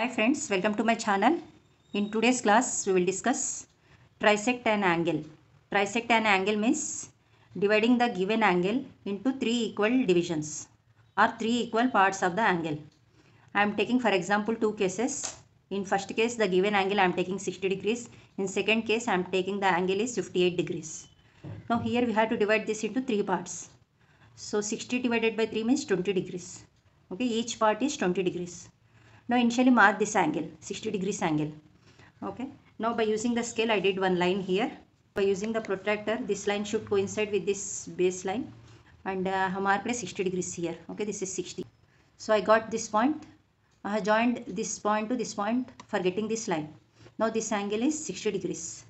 Hi friends, welcome to my channel. In today's class, we will discuss trisect an angle. Trisect an angle means dividing the given angle into three equal divisions or three equal parts of the angle. I am taking for example two cases. In first case, the given angle I am taking 60 degrees. In second case, I am taking the angle is 58 degrees. Now here we have to divide this into three parts. So 60 divided by 3 means 20 degrees. Okay, each part is 20 degrees. Now initially mark this angle, 60 degrees angle. Okay, now by using the scale I did one line here. By using the protractor, this line should coincide with this base line and uh, have 60 degrees here. Okay, this is 60. So I got this point. I joined this point to this point for getting this line. Now this angle is 60 degrees.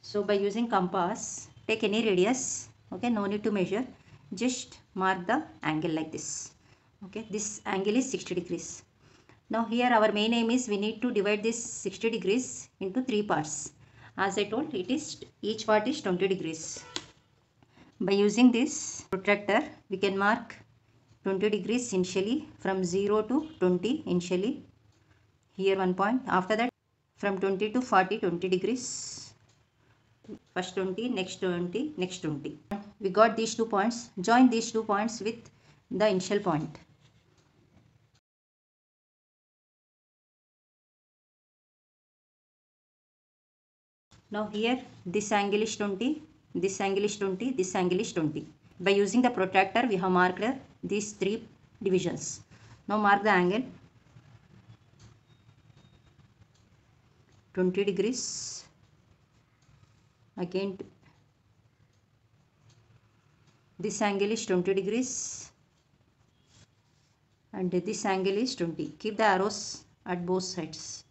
So by using compass, take any radius. Okay, no need to measure. Just mark the angle like this. Okay, this angle is 60 degrees. Now here our main aim is we need to divide this 60 degrees into three parts. As I told it is each part is 20 degrees. By using this protractor we can mark 20 degrees initially from 0 to 20 initially. Here one point. After that from 20 to 40 20 degrees. First 20 next 20 next 20. We got these two points. Join these two points with the initial point. Now here this angle is 20, this angle is 20, this angle is 20. By using the protractor we have marked these three divisions. Now mark the angle. 20 degrees. Again this angle is 20 degrees. And this angle is 20 keep the arrows at both sides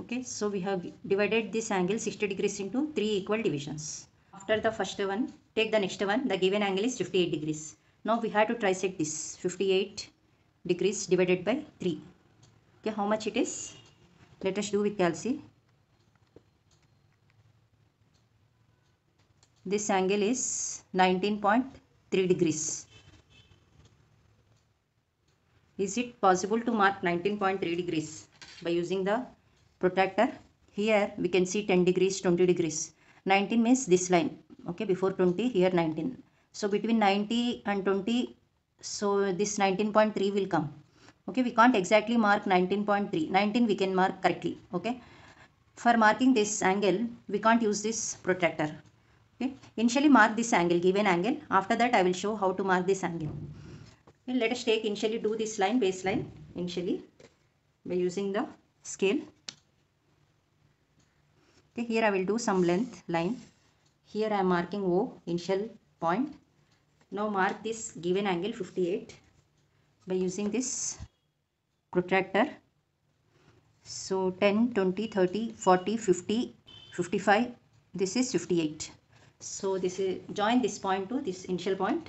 okay so we have divided this angle 60 degrees into three equal divisions. After the first one take the next one. The given angle is 58 degrees. Now we have to trisect this 58 degrees divided by 3 okay how much it is? Let us do with calci. This angle is 19.3 degrees. Is it possible to mark 19.3 degrees by using the protractor here we can see 10 degrees 20 degrees. 19 means this line. Okay before 20 here 19 so between 90 and 20 so this 19.3 will come. Okay we can't exactly mark 19.3 19 we can mark correctly. Okay? For marking this angle we can't use this protractor okay? Initially mark this angle given angle. After that i will show how to mark this angle. Okay, let us take initially do this line baseline initially by using the scale okay here i will do some length line. Here i am marking o initial point. Now mark this given angle 58 by using this protractor. So 10 20 30 40 50 55 this is 58 so this is join this point to this initial point.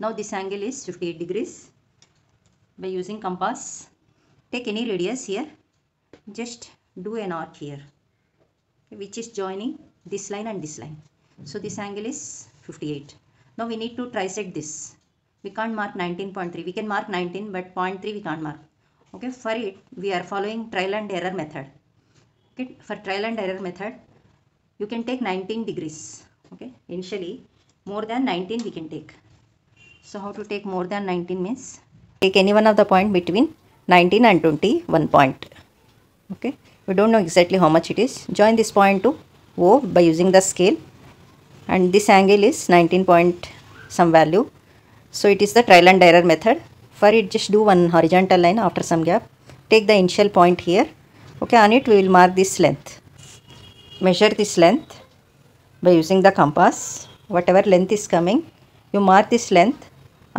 Now this angle is 58 degrees by using compass take any radius here. Just do an arc here which is joining this line and this line. So this angle is 58 now we need to trisect this. We can't mark 19.3 we can mark 19 but 0.3 we can't mark. Okay for it we are following trial and error method. Okay for trial and error method you can take 19 degrees. Okay initially more than 19 we can take. So how to take more than 19 means take any one of the point between 19 and 21 point. Okay? We don't know exactly how much it is. Join this point to o by using the scale. And this angle is 19 point some value. So it is the trial and error method. For it just do one horizontal line after some gap. Take the initial point here. Okay on it we will mark this length. Measure this length by using the compass. Whatever length is coming you mark this length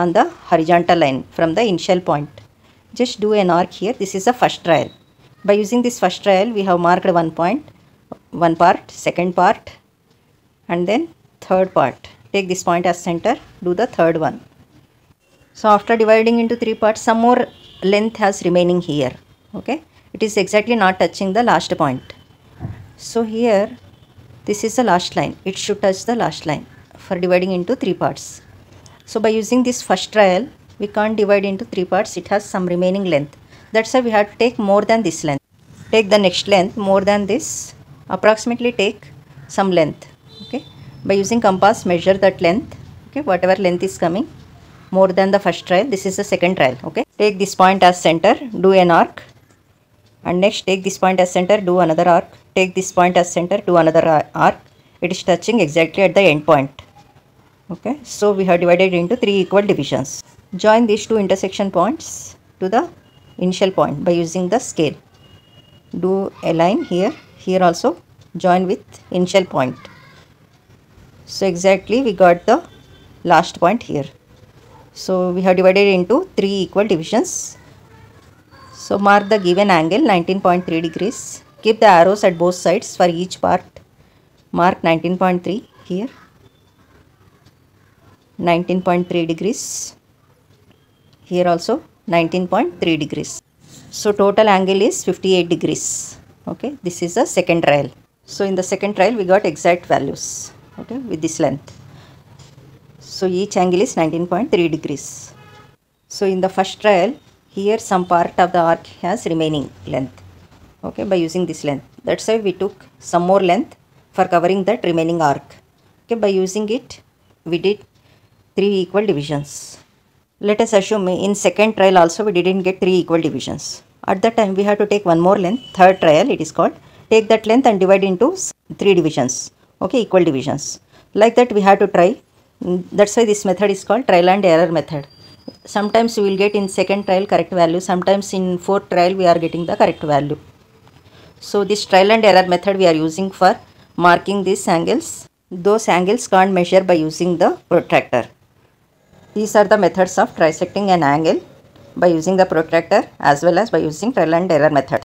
on the horizontal line from the initial point just do an arc here. This is the first trial. By using this first trial we have marked one point one part second part and then third part. Take this point as center do the third one. So after dividing into three parts some more length has remaining here okay? It is exactly not touching the last point. So here this is the last line. It should touch the last line for dividing into three parts. So by using this first trial we can't divide into three parts. It has some remaining length. That's why we have to take more than this length. Take the next length more than this. Approximately take some length okay? By using compass measure that length okay? Whatever length is coming more than the first trial. This is the second trial okay? Take this point as center do an arc. And next take this point as center do another arc. Take this point as center do another arc. It is touching exactly at the end point okay? So we have divided into three equal divisions join these two intersection points to the initial point by using the scale. Do a line here. Here also join with initial point. So exactly we got the last point here. So we have divided into three equal divisions. So mark the given angle 19.3 degrees. Keep the arrows at both sides for each part. Mark 19.3 here. 19.3 degrees here also 19.3 degrees. So total angle is 58 degrees. Okay this is the second trial. So in the second trial we got exact values okay with this length. So each angle is 19.3 degrees. So in the first trial here some part of the arc has remaining length okay by using this length. That's why we took some more length for covering that remaining arc okay by using it we did three equal divisions let us assume in second trial also we didn't get three equal divisions. At that time we have to take one more length. Third trial it is called. Take that length and divide into three divisions. Okay equal divisions. Like that we have to try. Mm, that's why this method is called trial and error method. Sometimes we will get in second trial correct value. Sometimes in fourth trial we are getting the correct value. So this trial and error method we are using for marking these angles. Those angles can't measure by using the protractor these are the methods of trisecting an angle by using the protractor as well as by using trial and error method